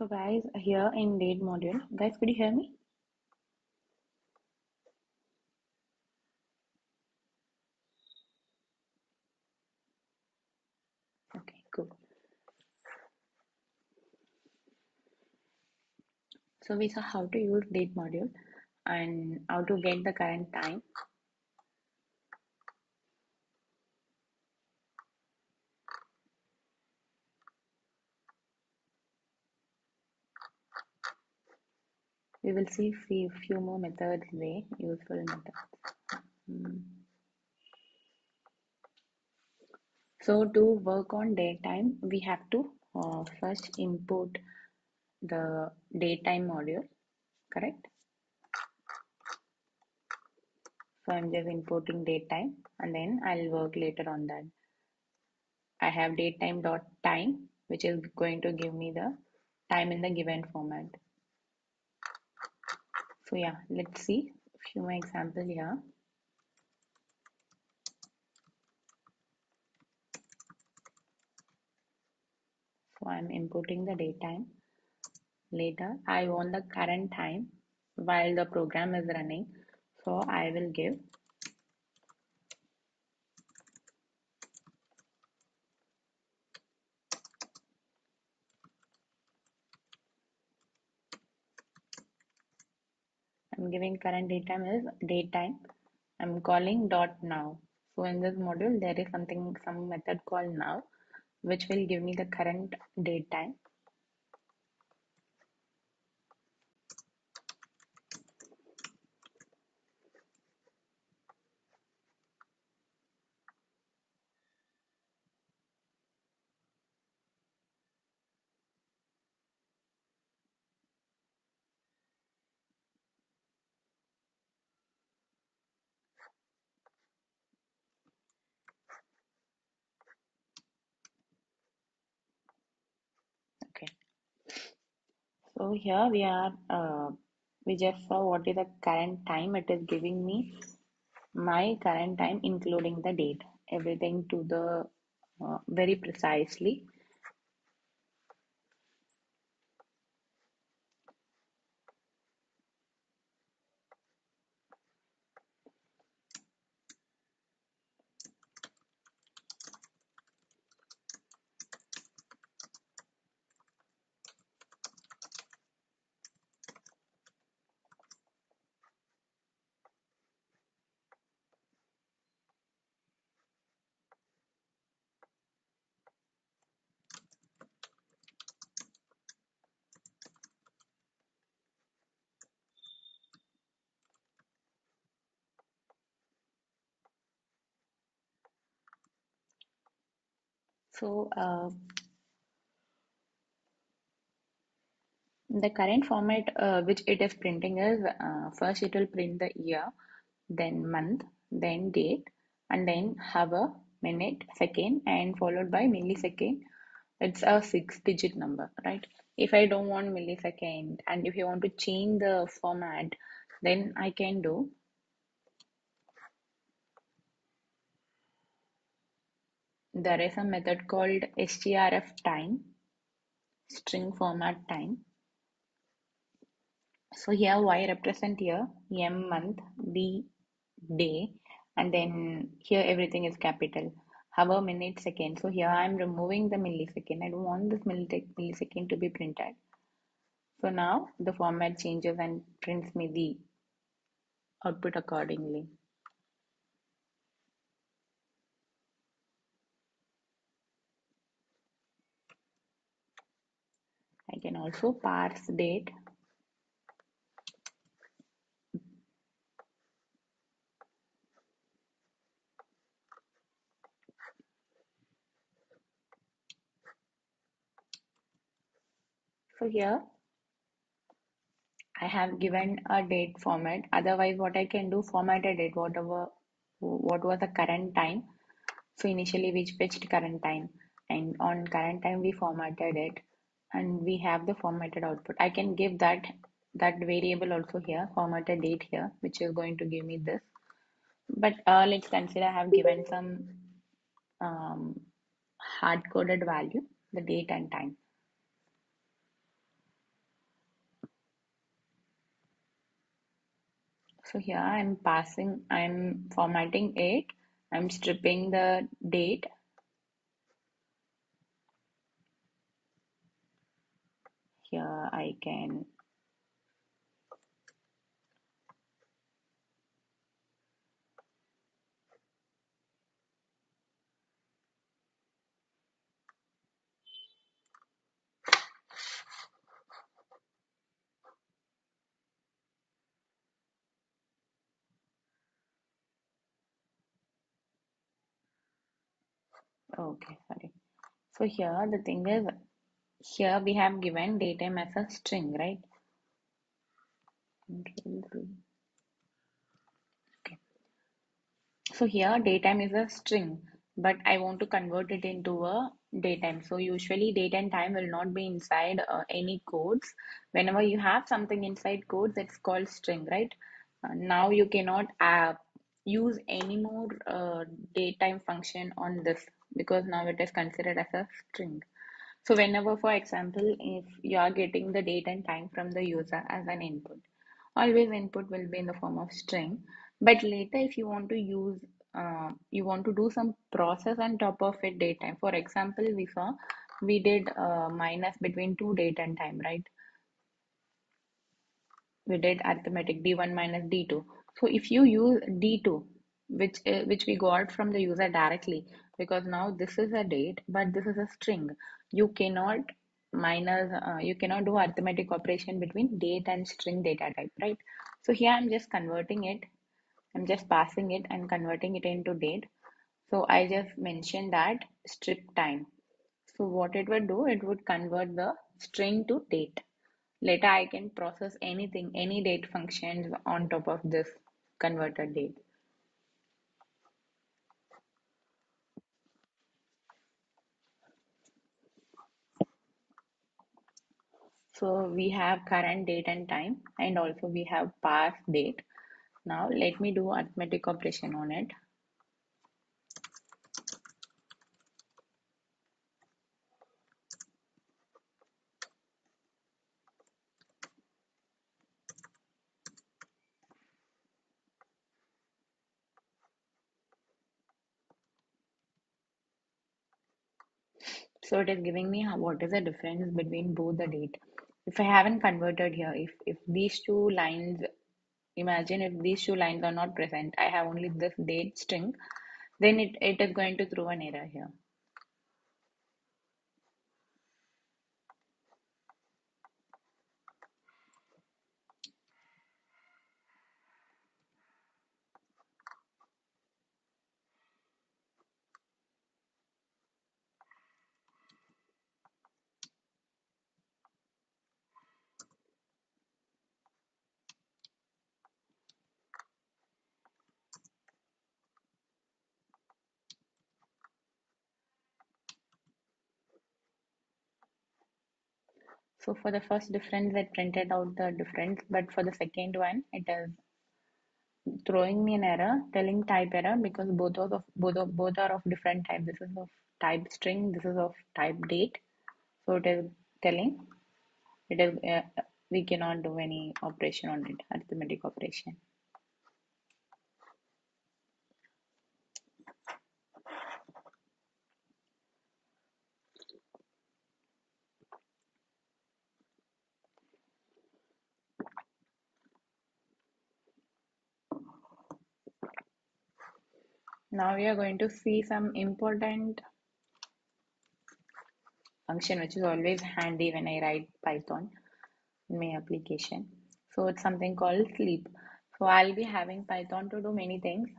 So guys, here in date module, guys, could you hear me? Okay, cool. So we saw how to use date module and how to get the current time. We will see few, few more methods today, useful methods. Hmm. So to work on datetime, we have to uh, first import the datetime module, correct? So I'm just importing datetime and then I'll work later on that. I have datetime dot time, which is going to give me the time in the given format. So yeah, let's see a few more examples here. So I'm importing the datetime. Later, I want the current time while the program is running. So I will give I'm giving current datetime is datetime. I'm calling dot now. So in this module, there is something, some method called now, which will give me the current datetime. Okay. So here we are, uh, we just saw what is the current time. It is giving me my current time, including the date, everything to the uh, very precisely. So uh, the current format uh, which it is printing is uh, first it will print the year, then month, then date, and then hour, minute, second, and followed by millisecond. It's a six digit number, right? If I don't want millisecond and if you want to change the format, then I can do there is a method called strf time string format time. So here y represent here m month d day and then here everything is capital. Hour minute second. So here i'm removing the millisecond. I don't want this millisecond to be printed. So now the format changes and prints me the output accordingly can also parse date. So here I have given a date format. Otherwise what I can do format a date whatever what was the current time. So initially we fetched current time. And on current time we formatted it and we have the formatted output. I can give that that variable also here formatted date here which is going to give me this. But uh, let's consider I have given some um, hard-coded value the date and time. So here I'm passing, I'm formatting it, I'm stripping the date. Here I can okay, sorry. So here the thing is, here we have given datetime as a string, right? Okay. So here datetime is a string, but I want to convert it into a datetime. So usually date and time will not be inside uh, any codes. Whenever you have something inside codes, it's called string, right? Uh, now you cannot uh, use any more uh, datetime function on this because now it is considered as a string. So whenever, for example, if you are getting the date and time from the user as an input, always input will be in the form of string. But later, if you want to use, uh, you want to do some process on top of it date time. For example, we saw we did uh, minus between two date and time, right? we did arithmetic d1 minus d2 so if you use d2 which uh, which we got from the user directly because now this is a date but this is a string you cannot minus uh, you cannot do arithmetic operation between date and string data type right? So here i'm just converting it. I'm just passing it and converting it into date. So i just mentioned that strip time. So what it would do it would convert the string to date. Later, I can process anything, any date functions on top of this converted date. So we have current date and time, and also we have past date. Now let me do arithmetic operation on it. So it is giving me what is the difference between both the date. If I haven't converted here, if, if these two lines, imagine if these two lines are not present, I have only this date string, then it, it is going to throw an error here. So for the first difference, it printed out the difference, but for the second one, it is throwing me an error, telling type error because both of both of both are of different type. This is of type string, this is of type date. So it is telling it is uh, we cannot do any operation on it, arithmetic operation. Now we are going to see some important function which is always handy when I write Python in my application. So it's something called sleep. So I'll be having Python to do many things,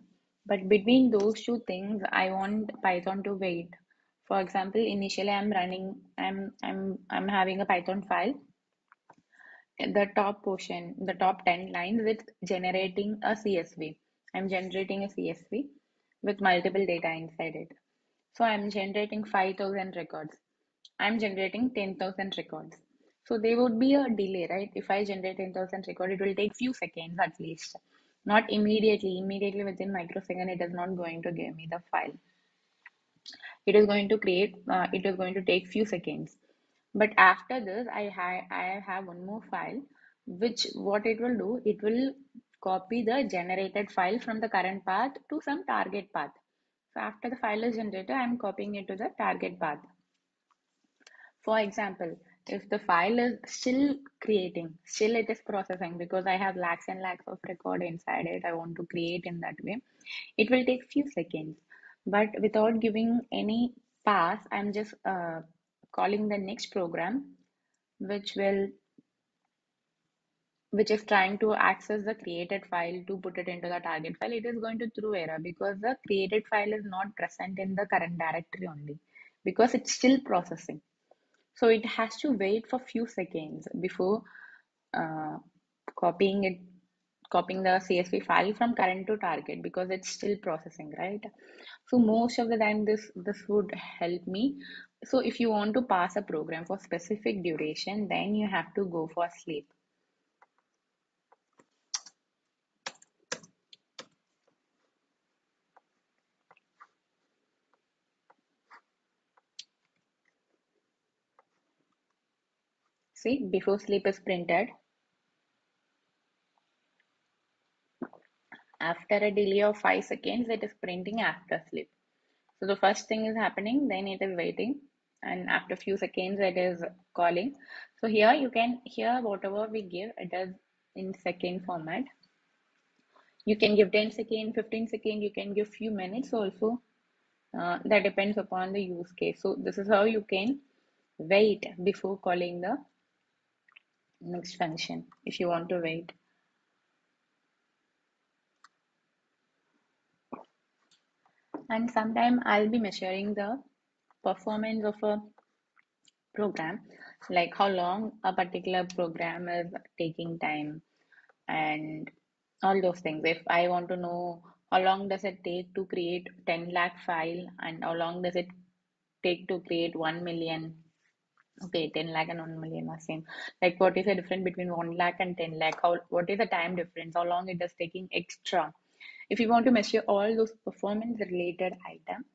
but between those two things, I want Python to wait. For example, initially I'm running, I'm I'm I'm having a Python file. The top portion, the top 10 lines, it's generating a CSV. I'm generating a CSV with multiple data inside it. So I'm generating 5,000 records. I'm generating 10,000 records. So there would be a delay, right? If I generate 10,000 record, it will take few seconds at least. Not immediately. Immediately within microsecond, it is not going to give me the file. It is going to create, uh, it is going to take few seconds. But after this, I, ha I have one more file, which what it will do, it will copy the generated file from the current path to some target path. So after the file is generated, I'm copying it to the target path. For example, if the file is still creating, still it is processing because I have lakhs and lakhs of record inside it, I want to create in that way, it will take few seconds. But without giving any pass, I'm just uh, calling the next program, which will which is trying to access the created file to put it into the target file, it is going to throw error because the created file is not present in the current directory only because it's still processing. So it has to wait for few seconds before uh, copying it, copying the CSV file from current to target because it's still processing, right? So most of the time this, this would help me. So if you want to pass a program for specific duration, then you have to go for sleep. See, before sleep is printed. After a delay of 5 seconds, it is printing after sleep. So the first thing is happening, then it is waiting. And after few seconds, it is calling. So here you can, here whatever we give, it is in second format. You can give 10 second, 15 second, you can give few minutes also. Uh, that depends upon the use case. So this is how you can wait before calling the next function if you want to wait. And sometime I'll be measuring the performance of a program, like how long a particular program is taking time and all those things. If I want to know how long does it take to create 10 lakh file and how long does it take to create 1 million Okay, 10 lakh and 1 million are same. Like what is the difference between 1 lakh and 10 lakh? How, what is the time difference? How long it is taking extra? If you want to measure all those performance related item,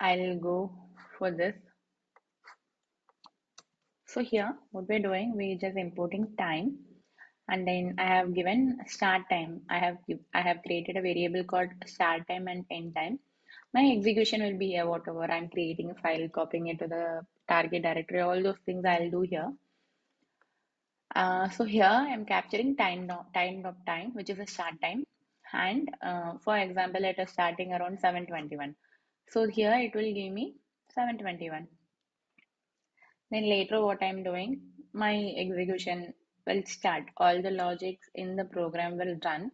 I'll go for this. So here, what we're doing, we're just importing time and then I have given start time. I have I have created a variable called start time and end time my execution will be here whatever i'm creating a file copying it to the target directory all those things i'll do here. Uh, so here i'm capturing time time of time which is a start time. And uh, for example it is starting around 721 so here it will give me 721 then later what i'm doing my execution will start. All the logics in the program will run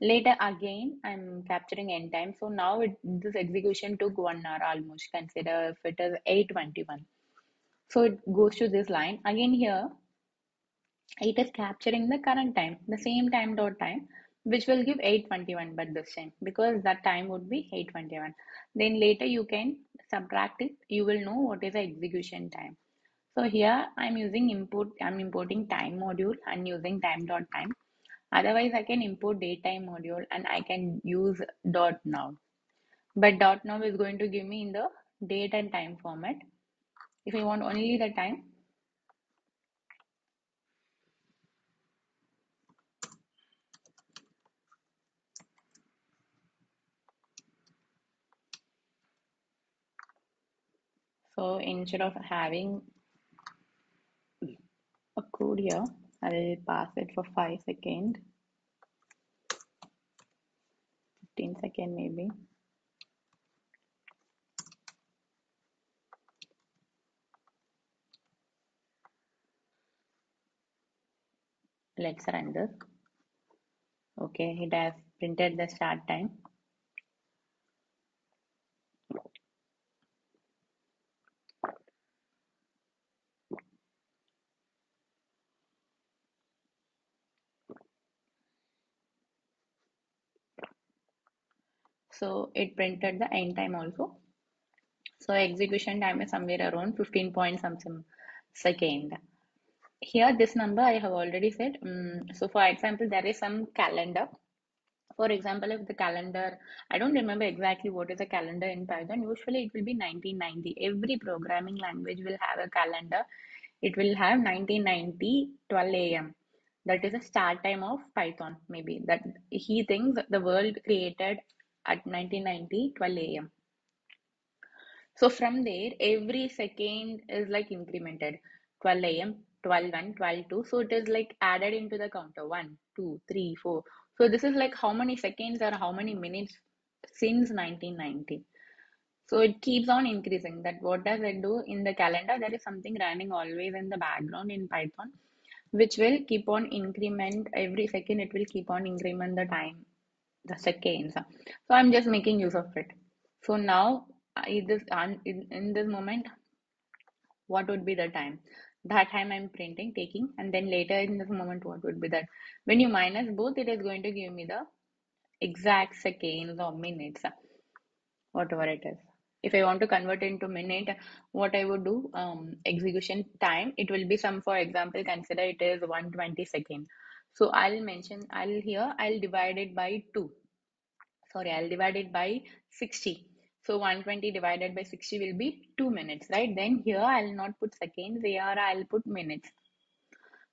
Later again, I'm capturing end time. So now it, this execution took one hour almost. Consider if it is 821. So it goes to this line. Again here, it is capturing the current time, the same time dot time, which will give 821 but this time because that time would be 821. Then later you can subtract it. You will know what is the execution time. So here I'm using import, I'm importing time module and using time dot time. Otherwise, I can import datetime module and I can use dot now. But dot now is going to give me in the date and time format. If I want only the time, so instead of having a code here, I will pass it for 5 seconds, 15 second maybe. Let's this. Okay, it has printed the start time. So it printed the end time also. So execution time is somewhere around 15 point something second. Here, this number I have already said. Um, so for example, there is some calendar. For example, if the calendar, I don't remember exactly what is a calendar in Python. Usually it will be 1990. Every programming language will have a calendar. It will have 1990 12 a.m. That is the start time of Python. Maybe that he thinks the world created at 1990 12 a.m. So from there, every second is like incremented 12 a.m., 12 1, 12 2. So it is like added into the counter 1, 2, 3, 4. So this is like how many seconds or how many minutes since 1990. So it keeps on increasing. That what does it do in the calendar? There is something running always in the background in Python, which will keep on increment every second. It will keep on increment the time, the seconds. So I'm just making use of it. So now in this in, this moment, what would be the time? That time I'm printing, taking, and then later in this moment, what would be that? When you minus both, it is going to give me the exact seconds or minutes, whatever it is. If I want to convert into minute, what I would do, um, execution time, it will be some, for example, consider it is 120 second. So I'll mention, I'll here, I'll divide it by 2. Sorry, I'll divide it by 60. So 120 divided by 60 will be 2 minutes, right? Then here I'll not put seconds, here I'll put minutes.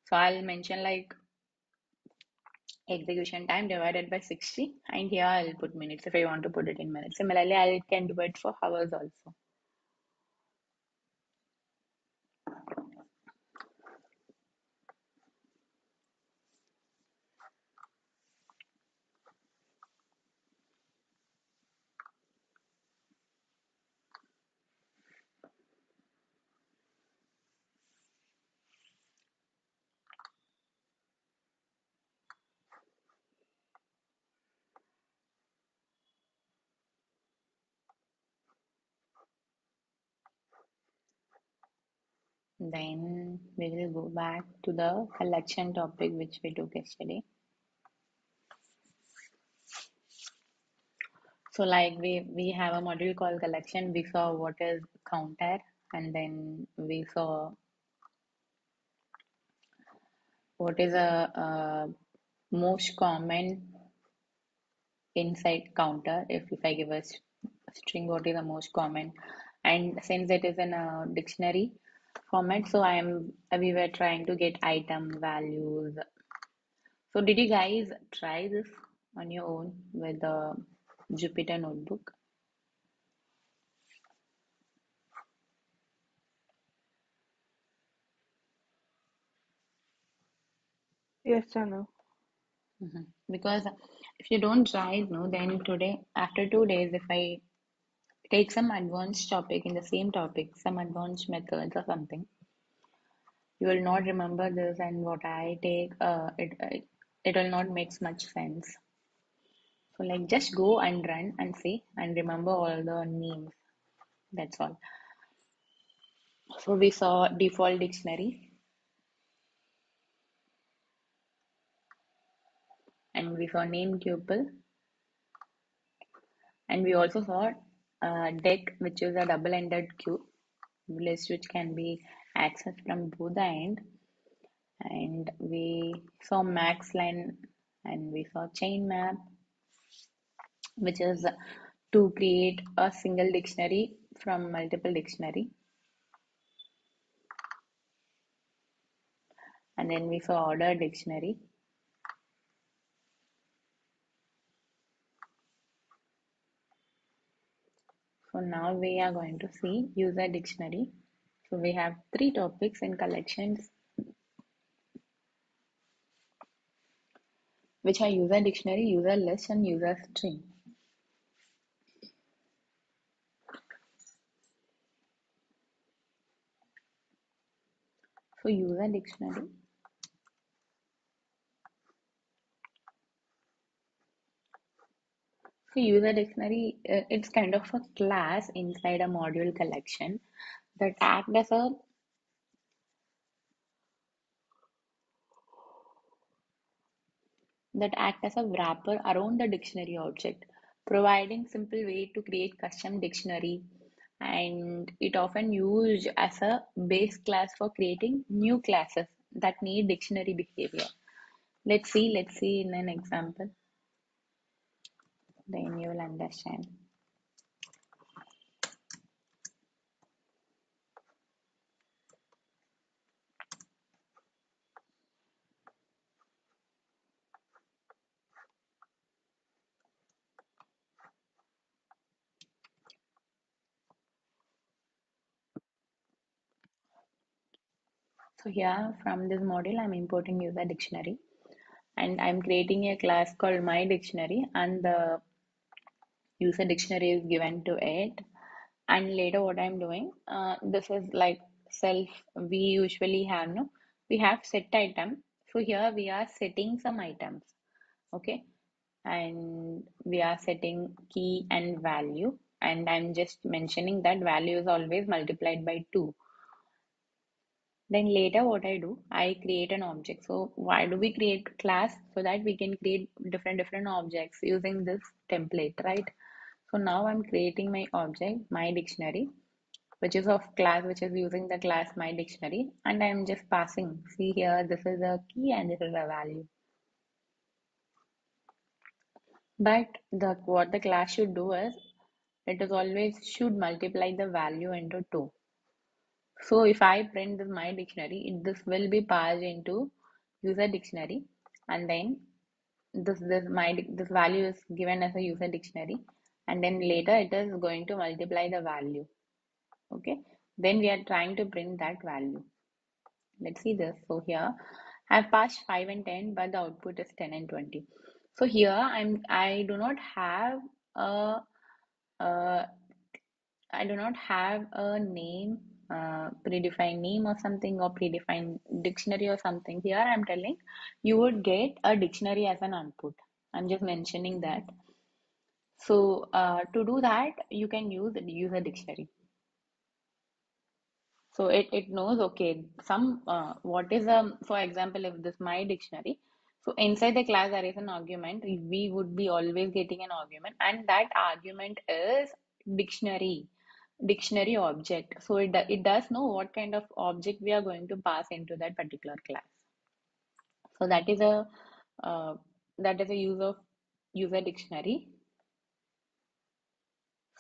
So I'll mention like execution time divided by 60 and here I'll put minutes if I want to put it in minutes. Similarly, I can do it for hours also. Then we will go back to the collection topic which we took yesterday. So like we we have a module called collection. We saw what is counter and then we saw what is a, a most common inside counter if, if I give a string what is the most common and since it is in a dictionary format so I am we were trying to get item values. So did you guys try this on your own with the Jupyter notebook? Yes, Chanu. hmm because if you don't try no then today after two days if I take some advanced topic in the same topic some advanced methods or something. You will not remember this and what I take uh, it, it will not make much sense. So like just go and run and see and remember all the names. That's all. So we saw default dictionary. And we saw name tuple. And we also saw uh, deque which is a double-ended queue list which can be accessed from both the end. And we saw max line and we saw chain map which is to create a single dictionary from multiple dictionary. And then we saw order dictionary so now we are going to see user dictionary. So we have three topics in collections which are user dictionary user list and user string. So user dictionary So user dictionary, uh, it's kind of a class inside a module collection that act as a that act as a wrapper around the dictionary object, providing simple way to create custom dictionary and it often used as a base class for creating new classes that need dictionary behavior. Let's see, let's see in an example. Then you will understand. So here from this module, I'm importing user dictionary and I'm creating a class called my dictionary and the user dictionary is given to it. And later what I'm doing, uh, this is like self, we usually have, no, we have set item. So here we are setting some items, okay? And we are setting key and value. And I'm just mentioning that value is always multiplied by 2 then later what I do, I create an object. So why do we create class? So that we can create different different objects using this template, right? So now I'm creating my object, my dictionary, which is of class, which is using the class my dictionary, and I'm just passing. See here, this is a key and this is a value. But the what the class should do is it is always should multiply the value into 2. So if I print this my dictionary, it, this will be passed into user dictionary and then this this my this value is given as a user dictionary and then later it is going to multiply the value. Okay? Then we are trying to print that value. Let's see this. So here I've passed 5 and 10 but the output is 10 and 20 so here I'm I do not have a, a I do not have a name uh, predefined name or something or predefined dictionary or something. Here i'm telling you would get a dictionary as an output. I'm just mentioning that so uh, to do that you can use the user dictionary so it, it knows okay some uh, what is a for example if this my dictionary so inside the class there is an argument we would be always getting an argument and that argument is dictionary dictionary object. So it, it does know what kind of object we are going to pass into that particular class. So that is a uh, that is a use of user dictionary.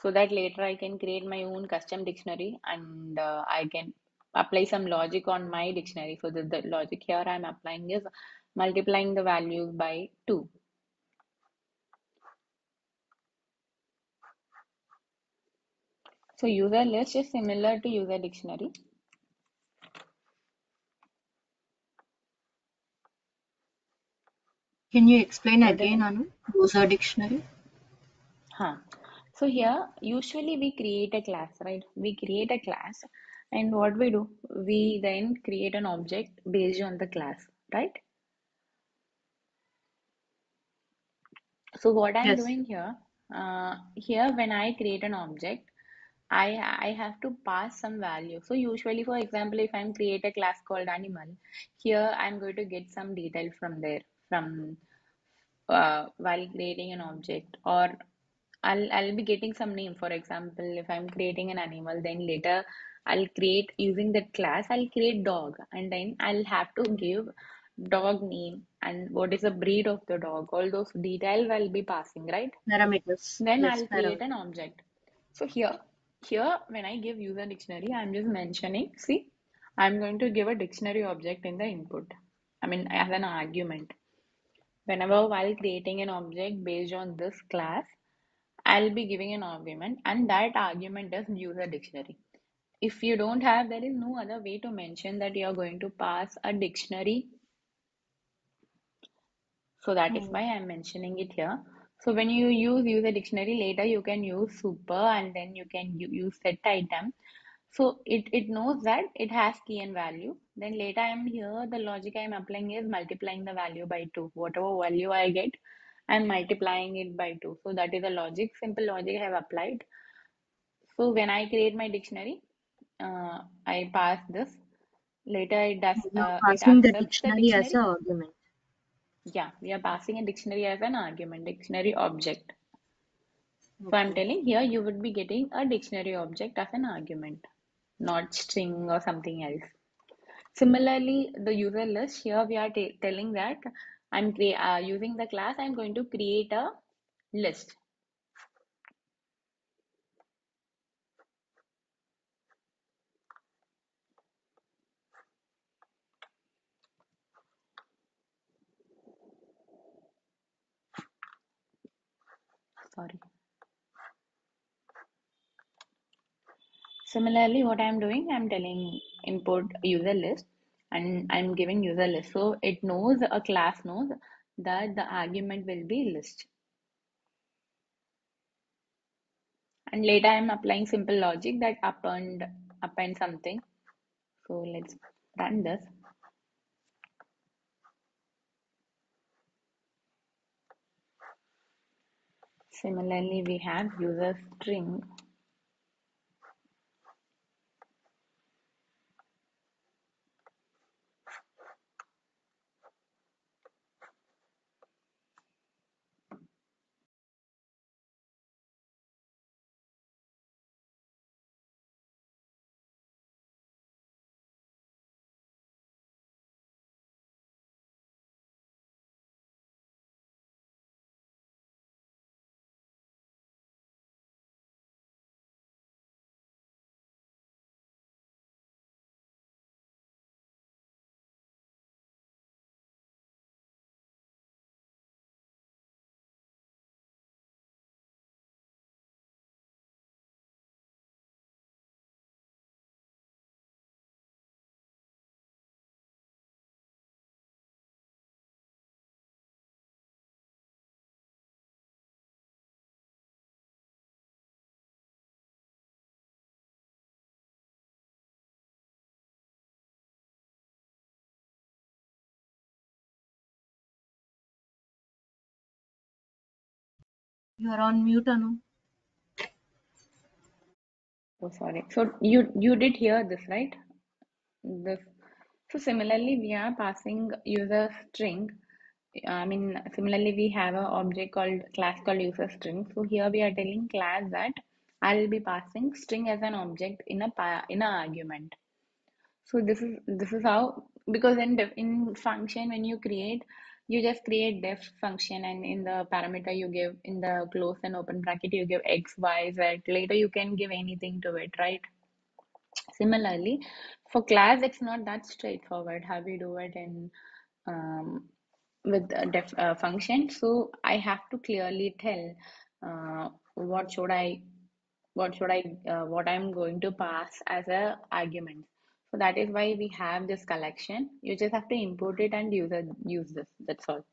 So that later I can create my own custom dictionary and uh, I can apply some logic on my dictionary. So the, the logic here I'm applying is multiplying the values by 2. So user list is similar to user dictionary. Can you explain again, Anu? User dictionary? Huh. So here, usually we create a class, right? We create a class and what we do, we then create an object based on the class, right? So what I'm Yes. doing here, uh, here when I create an object, I I have to pass some value. So usually, for example, if I'm create a class called animal, here I'm going to get some detail from there from uh, while creating an object, or I'll I'll be getting some name. For example, if I'm creating an animal, then later I'll create using that class, I'll create dog and then I'll have to give dog name and what is the breed of the dog. All those details I'll be passing, right? Parameters. Then Yes, I'll create an object. So here, here when I give user dictionary, I'm just mentioning, see, I'm going to give a dictionary object in the input. I mean, as an argument. Whenever while creating an object based on this class, I'll be giving an argument and that argument is user dictionary. If you don't have, there is no other way to mention that you are going to pass a dictionary. So that is Hmm. why I'm mentioning it here. So when you use user dictionary later, you can use super and then you can use set item. So it, it knows that it has key and value. Then later I'm here, the logic I'm applying is multiplying the value by 2. Whatever value I get, I'm multiplying it by 2. So that is the logic, simple logic I have applied. So when I create my dictionary, uh, I pass this. Later it does, uh, passing the accepts the dictionary as an argument. Yeah, we are passing a dictionary as an argument, dictionary object. So I'm telling here you would be getting a dictionary object as an argument, not string or something else. Similarly, the user list here we are telling that I'm uh, using the class, I'm going to create a list. Sorry. Similarly, what I'm doing, I'm telling import user list and I'm giving user list. So it knows, a class knows that the argument will be list. And later I'm applying simple logic that append, append something. So let's run this. Similarly, we have user string. You are on mute, Anu. Oh, sorry. So you you did hear this, right? This. So similarly, we are passing user string. I mean, similarly, we have an object called class called user string. So here we are telling class that I'll be passing string as an object in a in a argument. So this is this is how because in in function when you create you just create def function and in the parameter you give in the close and open bracket you give x y z. Later you can give anything to it right? Similarly for class it's not that straightforward how we do it in um, with a def uh, function. So I have to clearly tell uh, what should I what should I uh, what I'm going to pass as a argument. So that is why we have this collection. You just have to import it and use it, use this. That's all.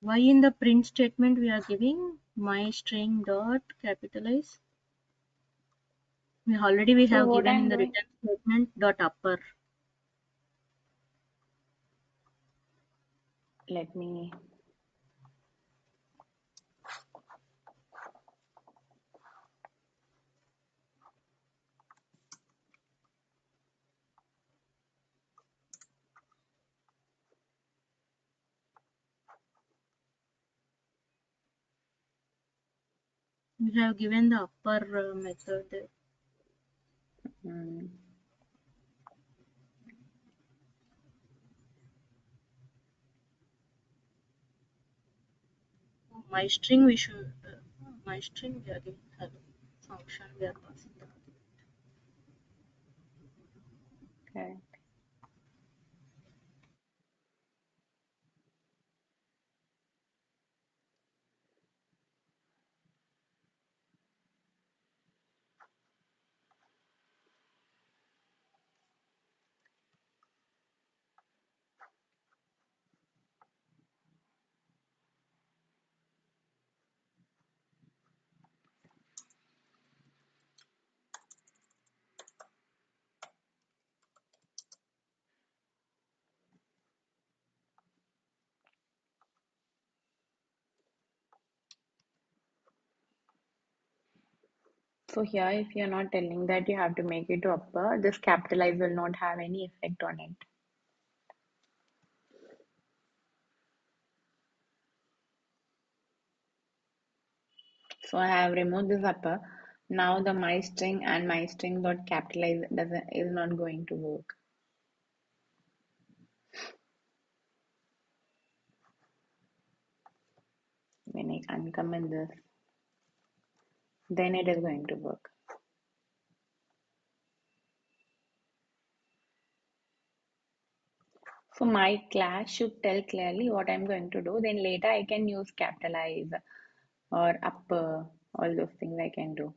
Why in the print statement we are giving my string dot capitalize? We already we So have given in I'm the doing, return statement dot upper. let me We have given the upper uh, method. Mm. My string we should uh, my string we are giving hello function we are passing the Correct. So here, if you're not telling that you have to make it to upper, this capitalize will not have any effect on it. So I have removed this upper. Now the my string and my string dot capitalize doesn't is not going to work. When I uncomment this, then it is going to work. So my class should tell clearly what I'm going to do. Then later I can use capitalize or upper, all those things I can do.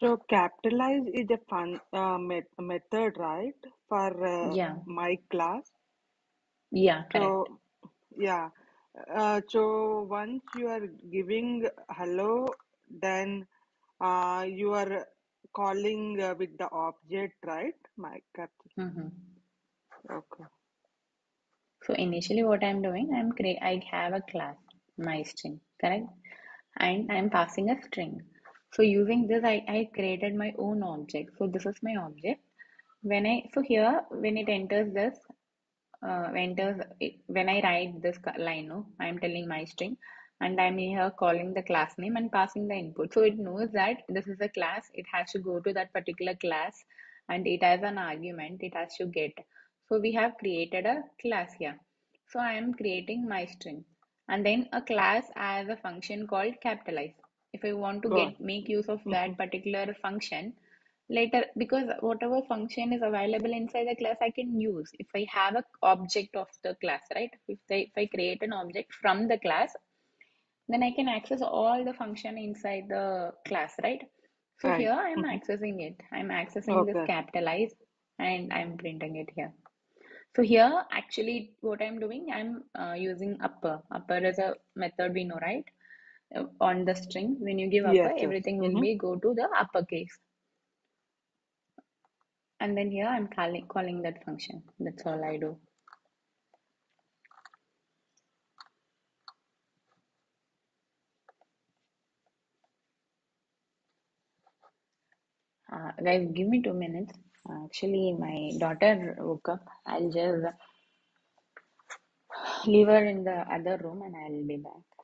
So capitalize is a fun uh, met method, right? For uh, Yeah, my class. yeah, correct. So yeah. Uh, so once you are giving hello, then uh, you are calling uh, with the object, right? My cap. hmm Okay. So initially what I'm doing, I'm create I have a class, my string, correct? And I'm passing a string. So using this, I, I created my own object. So this is my object. When I so here when it enters this, uh, enters when I write this line, I'm telling my string, and I'm here calling the class name and passing the input. So it knows that this is a class. It has to go to that particular class, and it has an argument. It has to get. So we have created a class here. So I am creating my string, and then a class as a function called capitalize. If I want to get make use of that particular function, later because whatever function is available inside the class i can use. If i have a object of the class right? If I, if I create an object from the class then i can access all the function inside the class right? So Right. here i am hmm accessing it. I'm accessing this capitalize and i'm printing it here. So here actually what i'm doing i'm uh, using upper. Upper is a method we know right on the string when you give upper Yes, yes. everything will hmm be go to the uppercase and then here I'm calling calling that function. That's all I do. Uh, guys, give me two minutes. Uh, actually, my daughter woke up. I'll just leave her in the other room and I'll be back.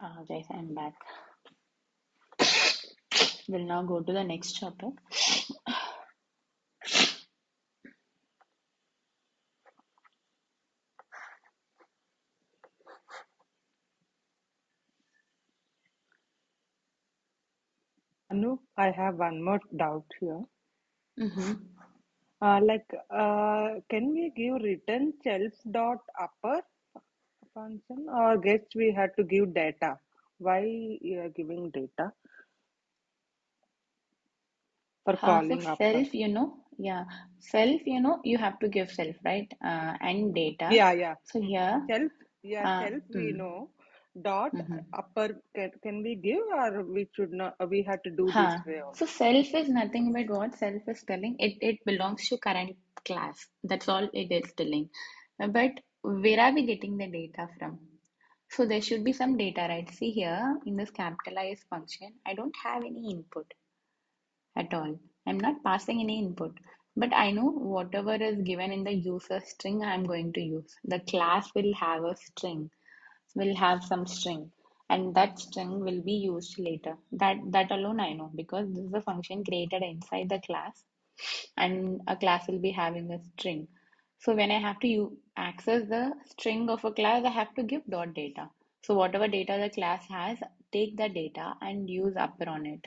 Uh, guys, I'm back. We'll now go to the next topic. Anu, I have one more doubt here. Mm-hmm. Uh, like, uh, can we give return self dot upper function or guess we had to give data? Why you are giving data for Uh, so calling self, you know, yeah, self, you know, you have to give self, right? Uh, and data. Yeah, yeah. So here, Self, yeah, uh, self we mm, know. Dot mm-hmm. upper can, can we give or we should not, we had to do this Huh. way So self is nothing but what self is telling. It it belongs to current class. That's all it is telling. Uh, But where are we getting the data from? So there should be some data, right? See here in this capitalized function, I don't have any input at all. I'm not passing any input. But I know whatever is given in the user string, I'm going to use. The class will have a string will have some string and that string will be used later that that alone i know because this is a function created inside the class and a class will be having a string so when i have to access the string of a class i have to give dot data so whatever data the class has take the data and use upper on it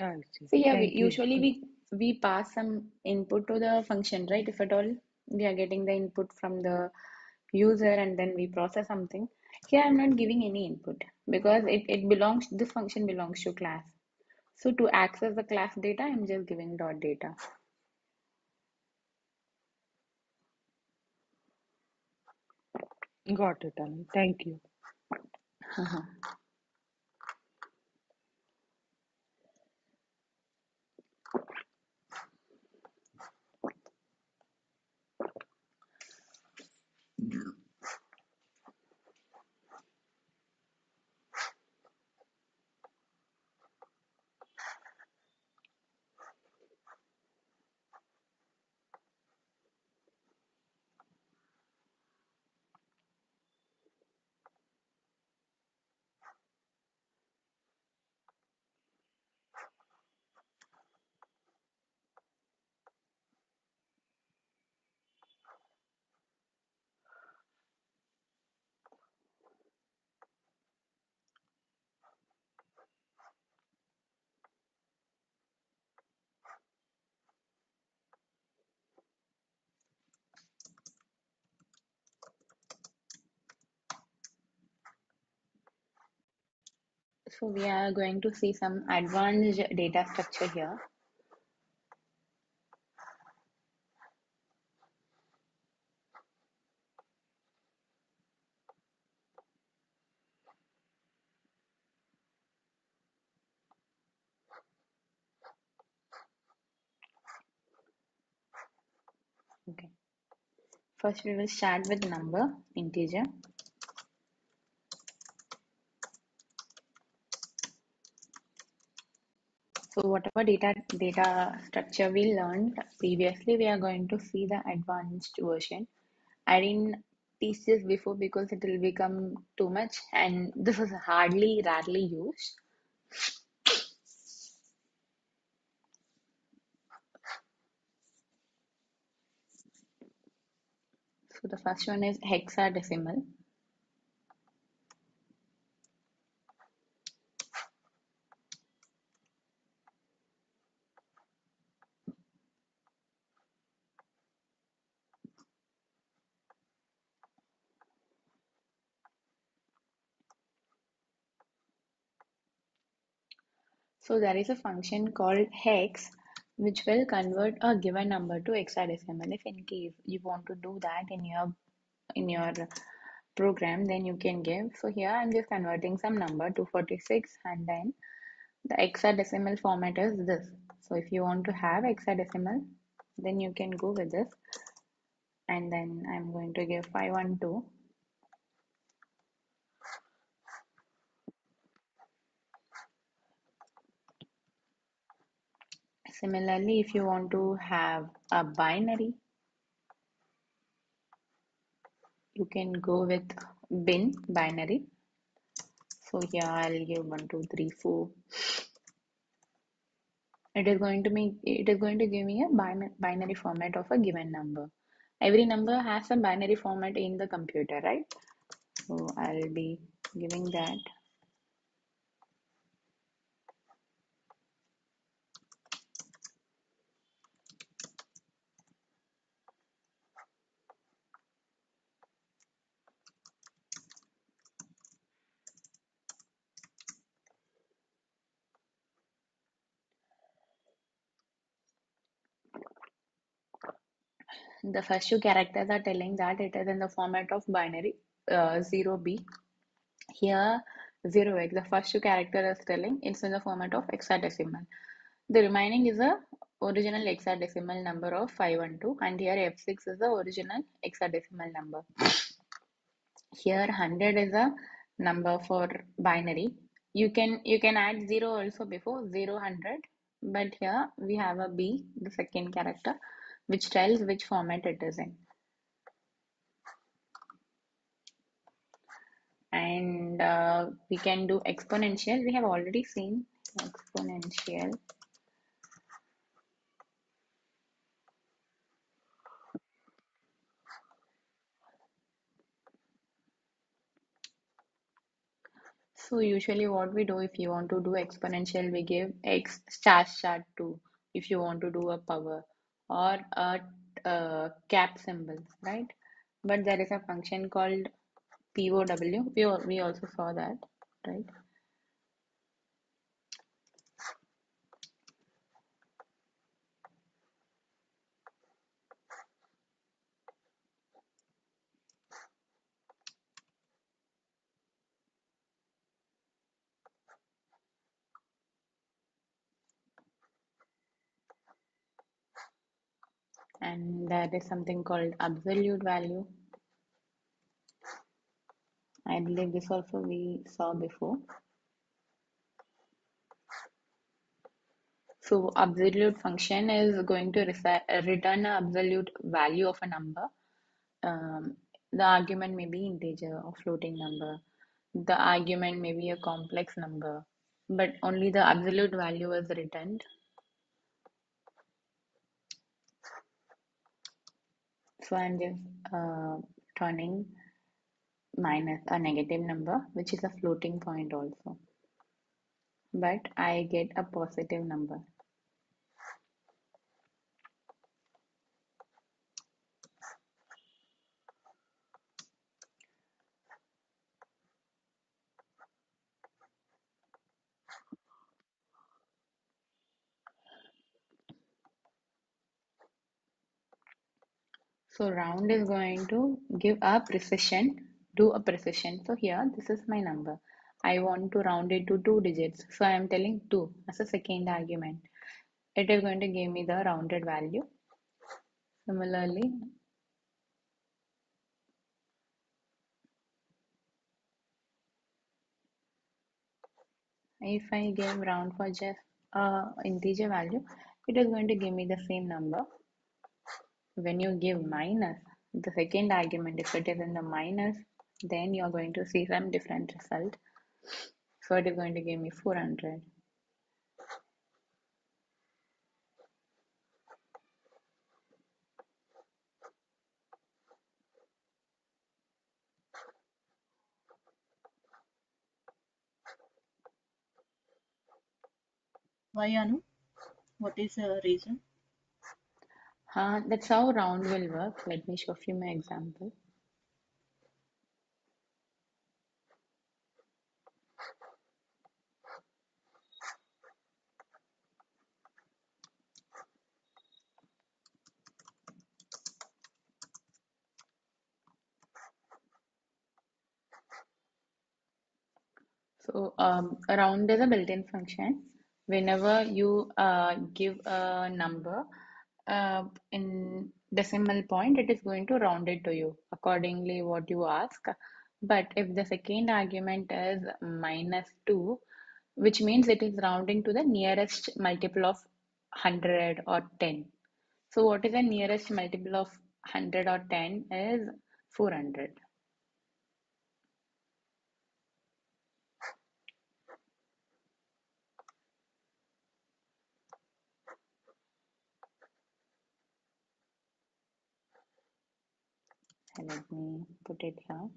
I see. so yeah we, you. usually we we pass some input to the function right if at all we are getting the input from the user and then we process something. Here I'm not giving any input because it, it belongs, this function belongs to class. So to access the class data, I'm just giving dot data. Got it, Anu. Thank you. So we are going to see some advanced data structure here. Okay. First we will start with number, integer. So whatever data data structure we learned previously, we are going to see the advanced version. I didn't teach this before because it will become too much and this is hardly rarely used. So the first one is hexadecimal. So there is a function called hex which will convert a given number to hexadecimal. If in case you want to do that in your in your program, then you can give. So here I'm just converting some number to 46 and then the hexadecimal format is this. So if you want to have hexadecimal, then you can go with this. And then I'm going to give 512 Similarly, if you want to have a binary, you can go with bin binary So here I'll give one, two, three, four. It is going to be it is going to give me a binary format of a given number. Every number has a binary format in the computer, right? So I'll be giving that the first two characters are telling that it is in the format of binary uh, 0b here 0x the first two characters are telling it's in the format of hexadecimal. The remaining is a original hexadecimal number of 512 and here f6 is the original hexadecimal number. Here 100 is a number for binary. You can you can add 0 also before 0 100 but here we have a b the second character which tells which format it is in. And uh, we can do exponential. We have already seen exponential. So usually what we do if you want to do exponential, we give x star star 2 if you want to do a power or a, cap symbol, right? But there is a function called POW. We, we also saw that, right? And there is something called absolute value. I believe this also we saw before. So absolute function is going to return an absolute value of a number. Um, the argument may be integer or floating number. The argument may be a complex number, but only the absolute value is returned So I'm just uh, turning minus a negative number, which is a floating point also. But I get a positive number. So round is going to give a precision, do a precision. So here, this is my number. I want to round it to two digits. So I am telling 2 as a second argument. It is going to give me the rounded value. Similarly, if I give round for just a integer value, it is going to give me the same number when you give minus the second argument if it is in the minus then you're going to see some different result so it is going to give me 400 Why, Anu? What is the reason? Uh, that's how round will work let me show you my example So um, round is a built-in function. Whenever you uh, give a number uh, in decimal point, it is going to round it to you accordingly what you ask. But if the second argument is minus 2, which means it is rounding to the nearest multiple of 100 or 10. So what is the nearest multiple of 100 or 10 is 400. Let me put it here.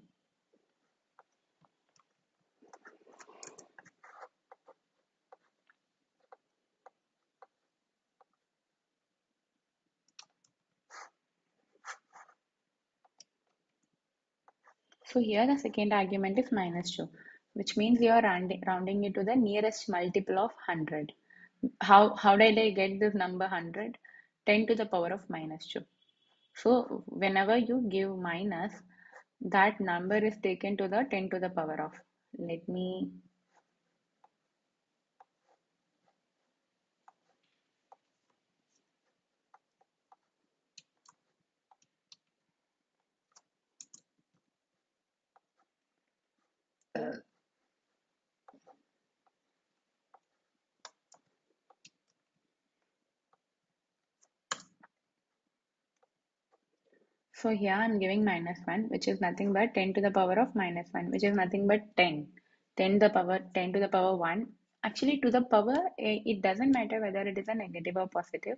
So here the second argument is minus 2, which means you are rounding, it to the nearest multiple of 100. How, how did I get this number 100? 10 to the power of minus 2. So whenever you give minus, that number is taken to the 10 to the power of. Let me So here I'm giving minus 1, which is nothing but 10 to the power of minus 1, which is nothing but 10. 10 to the power 10 to the power 1. Actually, to the power, eh, it doesn't matter whether it is a negative or positive.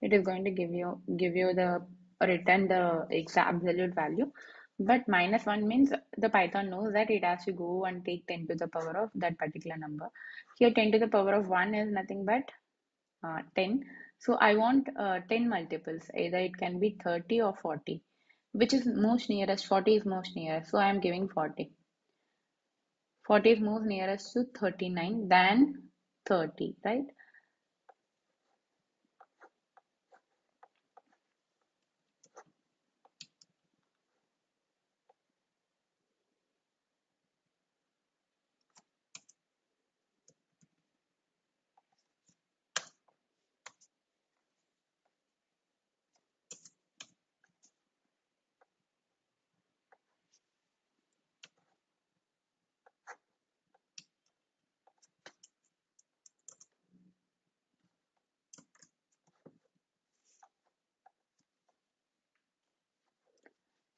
It is going to give you give you the return the exact absolute value. But minus 1 means the Python knows that it has to go and take 10 to the power of that particular number. Here 10 to the power of 1 is nothing but uh, 10. So I want uh, 10 multiples. Either it can be 30 or 40 which is most nearest 40 is most nearest. So i am giving 40 40 is most nearest to 39 than 30 right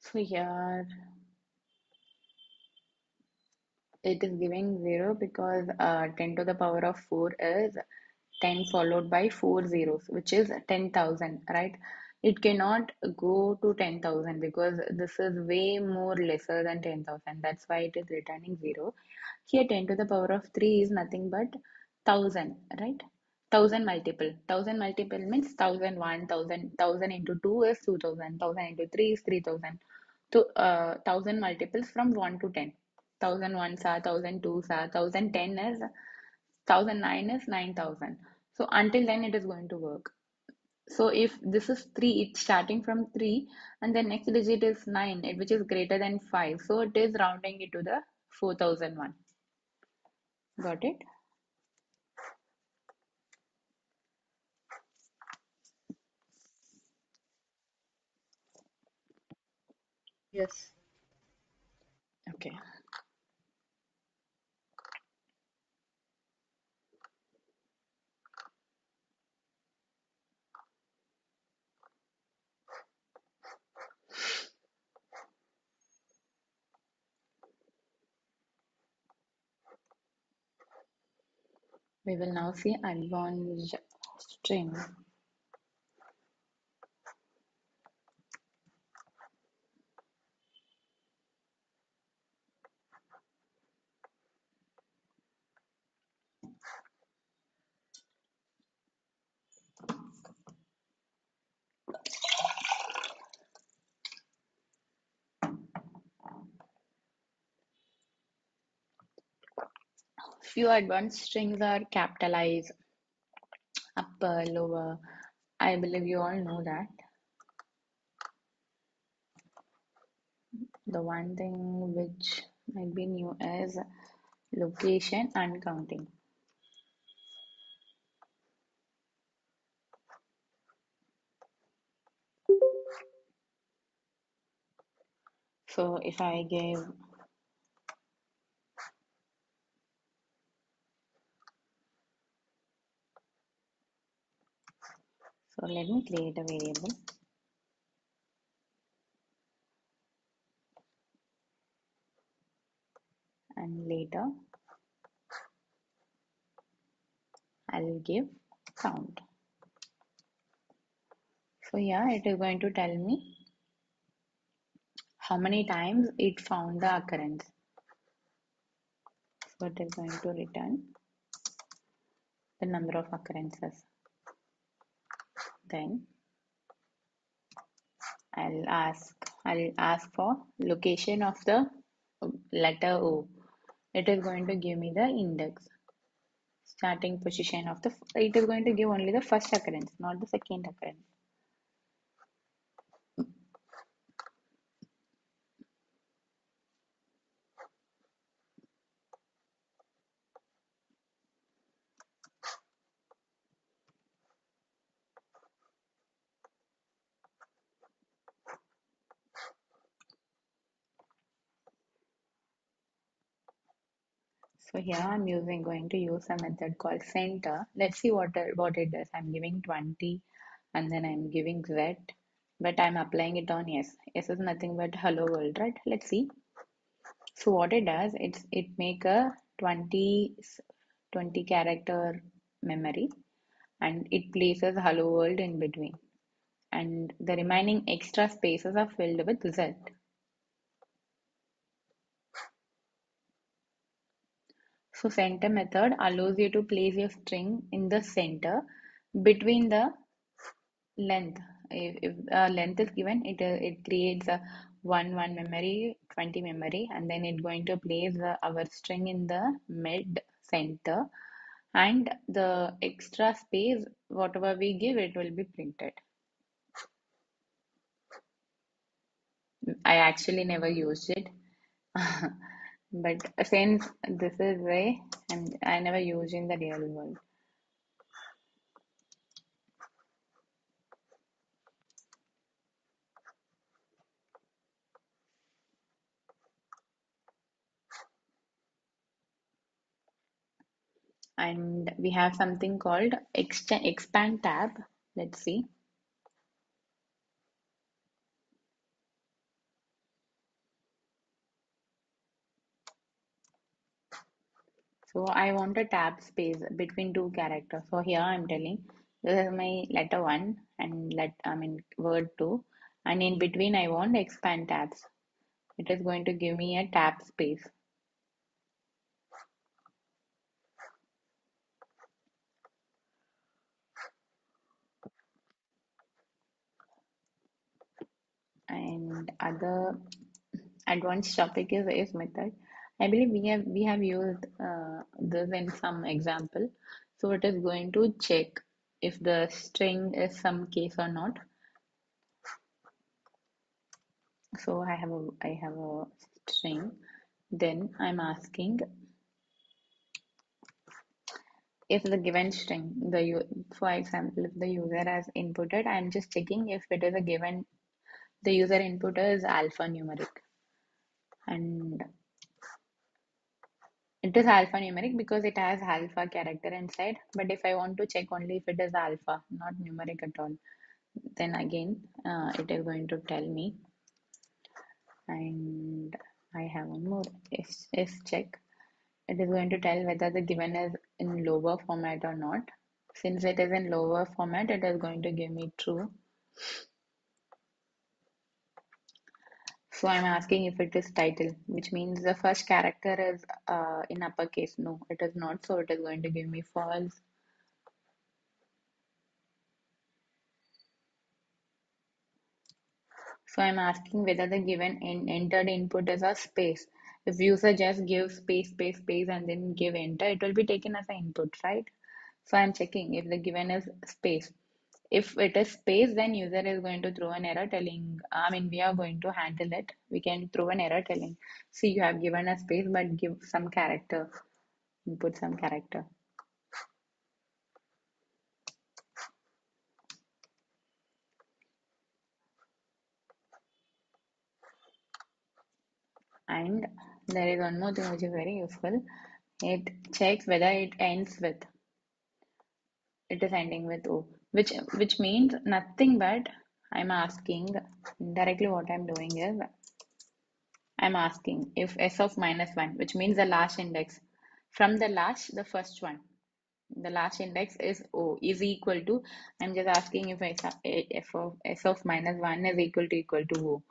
so here it is giving 0 because uh, 10 to the power of 4 is 10 followed by 4 zeros which is 10,000 right? It cannot go to 10,000 because this is way more lesser than 10,000 that's why it is returning 0 here 10 to the power of 3 is nothing but 1000 right? 1000 multiple. 1000 multiple means 1001 1000 1000 into 2 is 2000 1000 into 3 is 3000 so uh, 1000 multiples from 1 to 10 1001 sa 1002 sa 1010 is 1009 is 9000 so until then it is going to work. So if this is 3 it's starting from 3 and the next digit is 9 which is greater than 5 so it is rounding it to the 4001 got it Yes. okay we will now see advanced string few advanced strings are capitalized upper lower. I believe you all know that. The one thing which might be new is location and counting. So if i give so let me create a variable and later I'll give count. So yeah, it is going to tell me how many times it found the occurrence. So it is going to return the number of occurrences. Then I'll ask I'll ask for location of the letter O. It is going to give me the index starting position of the it is going to give only the first occurrence not the second occurrence here I'm using going to use a method called center. Let's see what what it does. I'm giving 20 and then I'm giving Z, but I'm applying it on S. S is nothing but hello world, right? Let's see. So what it does, it's it make a 20 20 character memory and it places hello world in between and the remaining extra spaces are filled with Z. So center method allows you to place your string in the center between the length. If, if uh, length is given, it uh, it creates a one one memory, 20 memory, and then it's going to place uh, our string in the mid center, and the extra space, whatever we give, it will be printed. I actually never used it. but since this is way and I never use in the real world. And we have something called expand tab. Let's see. So I want a tab space between two characters. So here I'm telling this is my letter one and let I mean word two, and in between I want expand tabs. It is going to give me a tab space. And other advanced topic is is method. I believe we have we have used uh, this in some example. So it is going to check if the string is some case or not. So I have a I have a string. Then I'm asking if the given string the for example if the user has inputted I'm just checking if it is a given the user input is alphanumeric and it is alphanumeric because it has alpha character inside. But if I want to check only if it is alpha, not numeric at all, then again uh, it is going to tell me. And I have one more is, is check. It is going to tell whether the given is in lower format or not. Since it is in lower format, it is going to give me true. So I'm asking if it is title, which means the first character is uh, in uppercase. No, it is not. So it is going to give me false. So I'm asking whether the given in entered input is a space. If user just gives space, space, space, and then give enter, it will be taken as an input, right? So I'm checking if the given is space if it is space then user is going to throw an error telling i mean we are going to handle it. We can throw an error telling. See you have given a space but give some character. Input some character. And there is one more thing which is very useful. It checks whether it ends with it is ending with o which which means nothing but I'm asking directly what I'm doing is I'm asking if s of minus 1 which means the last index from the last the first one the last index is o is equal to I'm just asking if f of s of minus 1 is equal to equal to o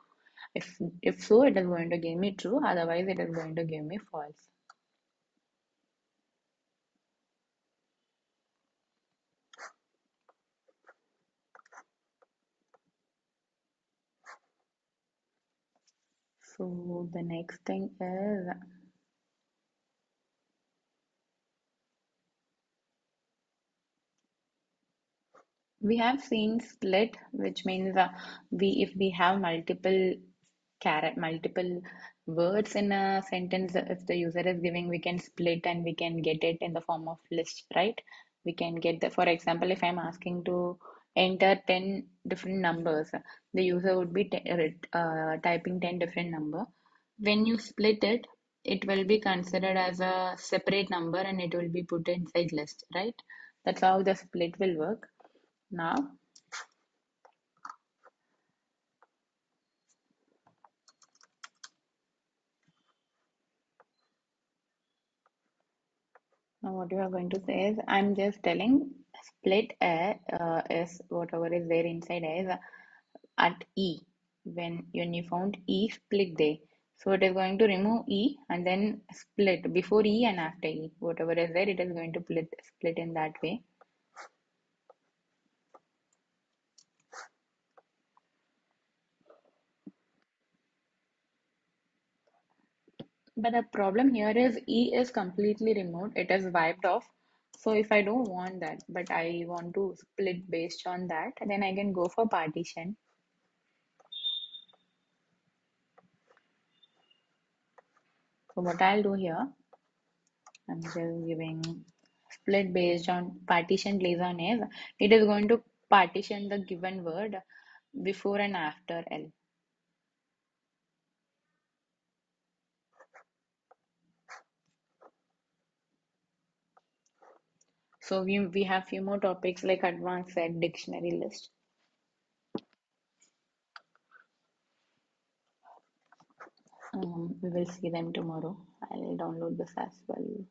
If if so, it is going to give me true, otherwise it is going to give me false. So the next thing is we have seen split, which means uh, we if we have multiple caret multiple words in a sentence, if the user is giving, we can split and we can get it in the form of list, right? We can get the, for example, if I'm asking to enter 10 different numbers, the user would be uh, typing 10 different number. When you split it, it will be considered as a separate number and it will be put inside list, right? That's how the split will work. Now, now what you are going to say is, I'm just telling split a uh, is whatever is there inside is at e. When, when you found e, split there. So it is going to remove e and then split before e and after e. Whatever is there, it is going to split, split in that way. But the problem here is E is completely removed. It is wiped off. So if I don't want that, but I want to split based on that, then I can go for partition. So what I'll do here, I'm just giving split based on partition based on is, it is going to partition the given word before and after L. So we, we have few more topics like advanced set dictionary list. Um, we will see them tomorrow. I'll download this as well.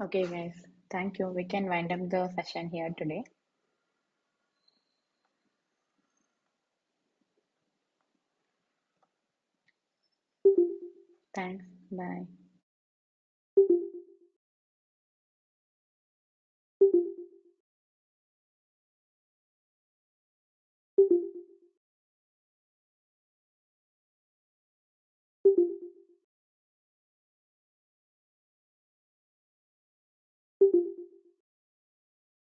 Okay, guys. Thank you. We can wind up the session here today. Thanks. Bye.